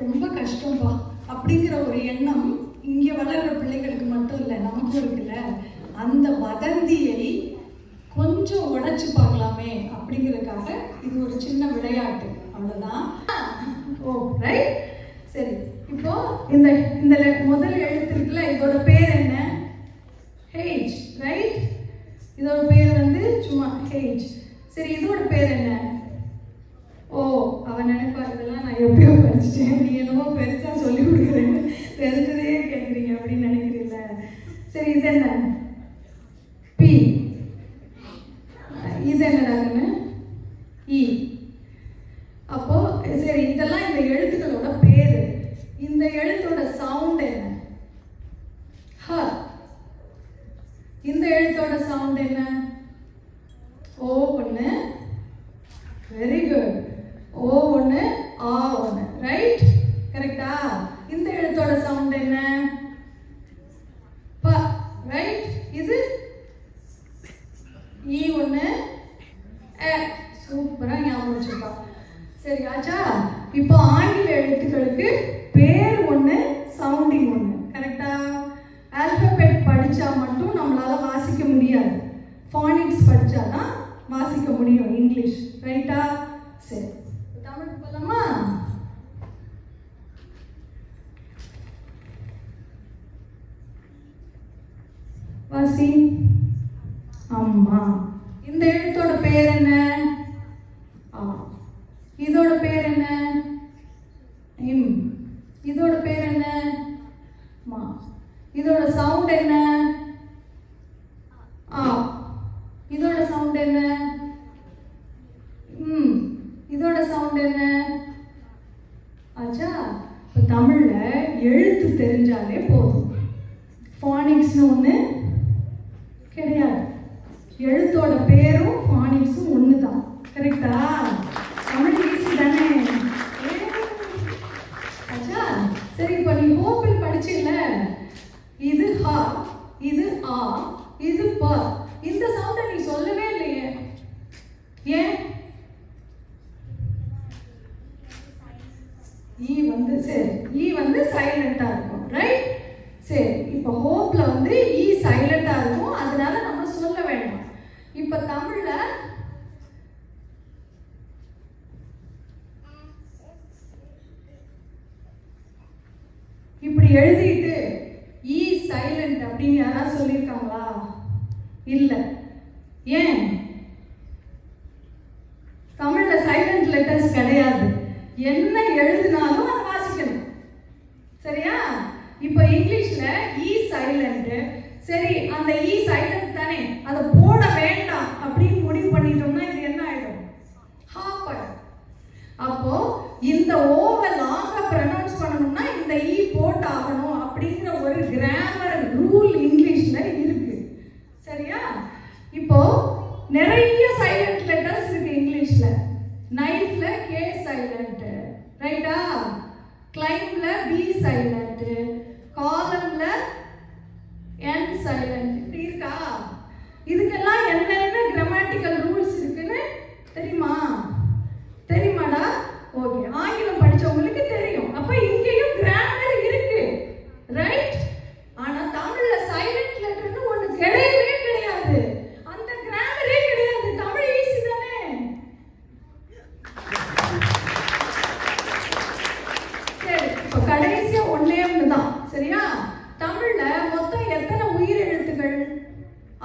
ரொம்ப கஷ்டம்பா. அப்படிங்கிற ஒரு எண்ணம் இங்க வளர்ற பிள்ளைகளுக்கு மட்டும் இல்லை நமக்கும் இருக்குல்ல. அந்த வதந்தியை கொஞ்சம் உடைச்சு பார்க்கலாமே அப்படிங்கிறதுக்காக இது ஒரு சின்ன விளையாட்டு. அவ்வளவுதான். ஓ ரைட் சரி இப்போ இந்த இந்த முதல் எழுத்து இருக்குல்ல இதோட பேர் என்ன? ஹேஜ் ரைட் இதோட பேர் வந்து சும்மா ஹேஜ் சரி இதோட பேர் என்ன? ஓ அவன் நினைப்பாரு. படிச்சுட்டேன் நீ என்னமோ பெருசா சொல்லி கொடுக்குறேன்னு தெரிஞ்சதே கேட்குறீங்க அப்படின்னு நினைக்கிறீங்கள. சரி இது என்ன? பி இது என்னடாங்கன்னு இ e. அப்போ சரி இதெல்லாம் இந்த எழுத்துக்களோட பேரு. இந்த எழுத்தோட சவுண்ட் என்ன? ஹ இந்த எழுத்தோட சவுண்ட் என்ன ஓ ஒண்ணு வெரி குட் ஓ ஒண்ணு ஆ ஒண்ணு ரைட் கரெக்டா இந்த எழுத்தோட சவுண்ட் என்ன ப ரைட் இது ஈ ஒண்ணு எ சூப்பரா ஞாபகம் வச்சிருக்கா சரி ஆச்சா இப்போ ஆங்கில எழுத்துக்களுக்கு பேர் ஒண்ணு சவுண்டிங் ஒண்ணு. கரெக்டா ஆல்பபெட் படிச்சா மட்டும் நம்மளால வாசிக்க முடியாது. ஃபானிக்ஸ் படிச்சாதான் வாசிக்க முடியும் இங்கிலீஷ். ரைட்டா சரி. தமிழ் போலாமா? வாசி. அம்மா. இந்த எழுத்தோட பேர் என்ன? இதோட பேர் என்ன? இம் இதோட பேர் என்ன? மா. இதோட சவுண்ட் என்ன? ஆ. இதோட சவுண்ட் என்ன? ம் இதோட சவுண்ட் என்ன? ஆச்சா இப்போ தமிழ்ல எழுத்து தெரிஞ்சாலே போதும். ஃபானிக்ஸ்னு ஒன்று கிடையாது. எழுத்தோட பேரும் ஃபானிக்ஸும் ஒன்று தான் கரெக்டா தமிழ் ஈஸி தானே ஏ. ஆச்சா சரி இப்போ நீ ஹோப்பில் படிச்சில்ல இது ஹா இது ஆ அப்பா இந்த சவுண்ட நீ சொல்லவே இல்லையே. ஏன்? ஈ வந்து சரி ஈ வந்து சைலண்டா இருக்கும் ரைட் சரி இப்போ ஹோப்ல வந்து e ஈ சைலண்டா இருக்கும் அதனால நம்ம சொல்ல வேண்டாம். இப்போ தமிழ்ல இப்படி எழுதிட்டு ஈ சைலண்ட் அப்படின்னு யாராவது சொல்லியிருக்காங்களா? இல்ல. ஏன்? தமிழ்ல சைலண்ட் லெட்டர்ஸ் கிடையாது. என்ன எழுதினாலும் அதை வாசிக்கணும். சரியா? இப்ப இங்கிலீஷ்ல e இ சைலண்ட் சரி அந்த e இ சைலண்ட் தானே. அதை போட வேண்டாம் அப்படின்னு முடிவு பண்ணிட்டோம்னா இது என்ன ஆயிடும்? ஹாப்பர். அப்போ இந்த ஓவை லாங்கா ப்ரனவுன்ஸ் பண்ணணும் இந்த இ போட்டாகணும் அப்படிங்கிற ஒரு கிராமர் ரூல் இங்கிலீஷ்ல இருக்கு சரியா இப்போ நிறைய சைலண்ட் லெட்டர்ஸ் இருக்கு இங்கிலீஷ்ல நைஃப்ல கே சைலண்ட் ரைட்டா கிளைம்ல பி சைலண்ட் காலம்ல என் சைலண்ட் இப்படி இருக்கா? இதுக்கெல்லாம் என்னென்ன கிராமட்டிக்கல் ரூல் இருக்குன்னு தெரியுமா தெரியுமாடா ஓகே ஆங்கிலம் படிச்சவங்களுக்கு தெரியும் அப்ப இங்கேயும் கிராமர் இருக்கு ரைட் ஆனா தமிழ்ல சைலண்ட் லெட்டர்னு ஒண்ணு கிடையவே கிடையாது அந்த கிராமரே கிடையாது தமிழ் ஈஸி தானே சரி இப்போ கடைசியா ஒண்ணே ஒண்ணுதான் சரியா தமிழ்ல மொத்தம் எத்தனை உயிர் எழுத்துக்கள்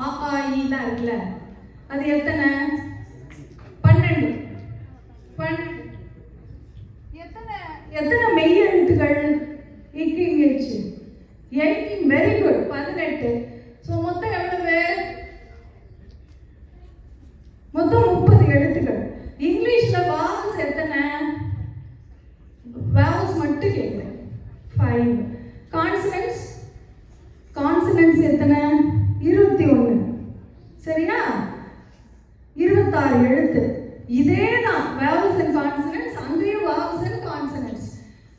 ஆ தான் இருக்குல்ல. அது எத்தனை? பன்னெண்டு. பன்னெண்டு எத்தனை? எத்தனை மெய் எழுத்துக்கள் இக்கு இங்கேச்சு எயிட்டீன் வெரி குட் பதினெட்டு. ஸோ மொத்தம் எவ்வளவு? மொத்தம் ஆர் எழுத்து இதே தான் வேவல்ஸ் அண்ட் கான்சனன்ஸ் அங்கேயும் வேவல்ஸ் அண்ட் கான்சனன்ஸ்.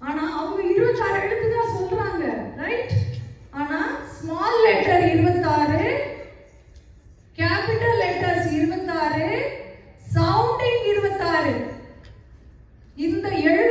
ஆனா அவங்க இருபத்தாறு எழுத்து தான் சொல்றாங்க. ரைட் ஆனா ஸ்மால் லெட்டர் இருபத்தாறு கேபிட்டல் லெட்டர்ஸ் இருபத்தாறு சவுண்டிங் இருபத்தாறு. இந்த எழு